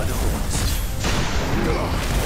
by the horns.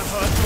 Nice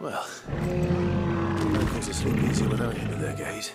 Well, no cause to sleep easy without him in their gaze.